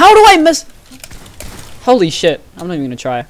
How do I miss? Holy shit! I'm not even gonna try.